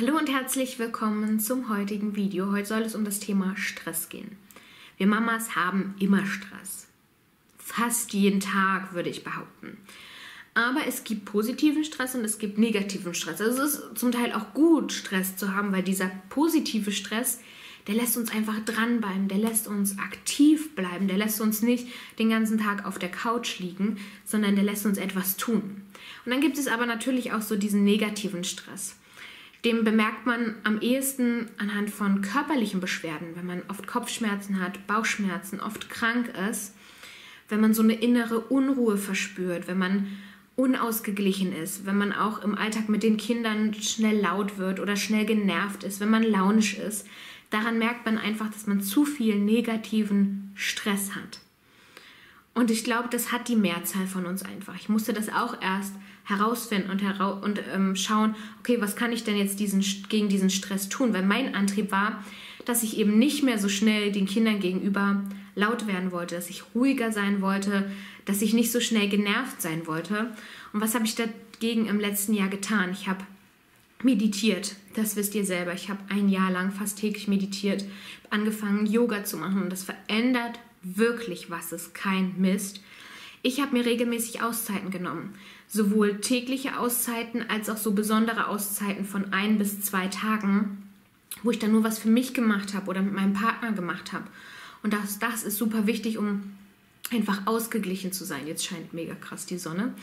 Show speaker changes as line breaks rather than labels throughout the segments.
Hallo und herzlich willkommen zum heutigen Video. Heute soll es um das Thema Stress gehen. Wir Mamas haben immer Stress. Fast jeden Tag, würde ich behaupten. Aber es gibt positiven Stress und es gibt negativen Stress. Also es ist zum Teil auch gut, Stress zu haben, weil dieser positive Stress, der lässt uns einfach dranbleiben, der lässt uns aktiv bleiben, der lässt uns nicht den ganzen Tag auf der Couch liegen, sondern der lässt uns etwas tun. Und dann gibt es aber natürlich auch so diesen negativen Stress. Dem bemerkt man am ehesten anhand von körperlichen Beschwerden, wenn man oft Kopfschmerzen hat, Bauchschmerzen, oft krank ist, wenn man so eine innere Unruhe verspürt, wenn man unausgeglichen ist, wenn man auch im Alltag mit den Kindern schnell laut wird oder schnell genervt ist, wenn man launisch ist. Daran merkt man einfach, dass man zu viel negativen Stress hat. Und ich glaube, das hat die Mehrzahl von uns einfach. Ich musste das auch erst herausfinden und, hera und ähm, schauen, okay, was kann ich denn jetzt diesen, gegen diesen Stress tun? Weil mein Antrieb war, dass ich eben nicht mehr so schnell den Kindern gegenüber laut werden wollte, dass ich ruhiger sein wollte, dass ich nicht so schnell genervt sein wollte. Und was habe ich dagegen im letzten Jahr getan? Ich habe meditiert, das wisst ihr selber. Ich habe ein Jahr lang fast täglich meditiert, angefangen Yoga zu machen und das verändert wirklich was, ist kein Mist. Ich habe mir regelmäßig Auszeiten genommen. Sowohl tägliche Auszeiten als auch so besondere Auszeiten von ein bis zwei Tagen, wo ich dann nur was für mich gemacht habe oder mit meinem Partner gemacht habe. Und das, das ist super wichtig, um einfach ausgeglichen zu sein. Jetzt scheint mega krass die Sonne.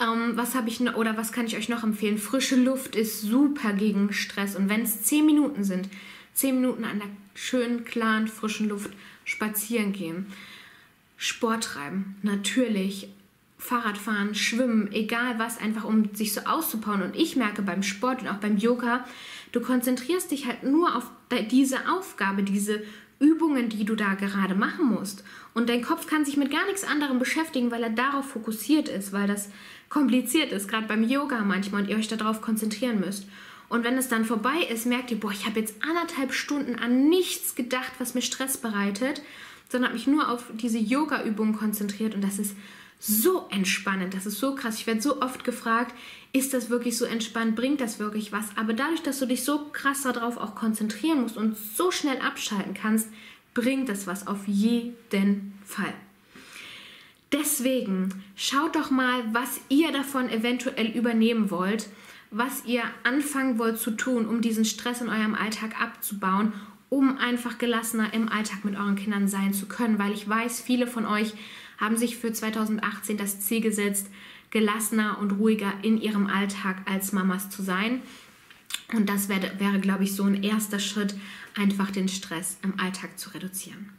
Ähm, was habe ich oder was kann ich euch noch empfehlen? Frische Luft ist super gegen Stress. Und wenn es zehn Minuten sind, zehn Minuten an der schönen, klaren, frischen Luft spazieren gehen, Sport treiben, natürlich Fahrradfahren, Schwimmen, egal was, einfach um sich so auszubauen. Und ich merke beim Sport und auch beim Yoga, du konzentrierst dich halt nur auf diese Aufgabe, diese Übungen, die du da gerade machen musst. Und dein Kopf kann sich mit gar nichts anderem beschäftigen, weil er darauf fokussiert ist, weil das kompliziert ist, gerade beim Yoga manchmal und ihr euch darauf konzentrieren müsst. Und wenn es dann vorbei ist, merkt ihr, boah, ich habe jetzt anderthalb Stunden an nichts gedacht, was mir Stress bereitet, sondern habe mich nur auf diese Yoga-Übungen konzentriert und das ist so entspannend, das ist so krass. Ich werde so oft gefragt, ist das wirklich so entspannt, bringt das wirklich was? Aber dadurch, dass du dich so krass darauf auch konzentrieren musst und so schnell abschalten kannst, bringt das was auf jeden Fall. Deswegen schaut doch mal, was ihr davon eventuell übernehmen wollt was ihr anfangen wollt zu tun, um diesen Stress in eurem Alltag abzubauen, um einfach gelassener im Alltag mit euren Kindern sein zu können, weil ich weiß, viele von euch haben sich für 2018 das Ziel gesetzt, gelassener und ruhiger in ihrem Alltag als Mamas zu sein. Und das wäre, wäre glaube ich, so ein erster Schritt, einfach den Stress im Alltag zu reduzieren.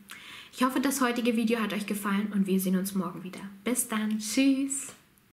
Ich hoffe, das heutige Video hat euch gefallen und wir sehen uns morgen wieder. Bis dann. Tschüss.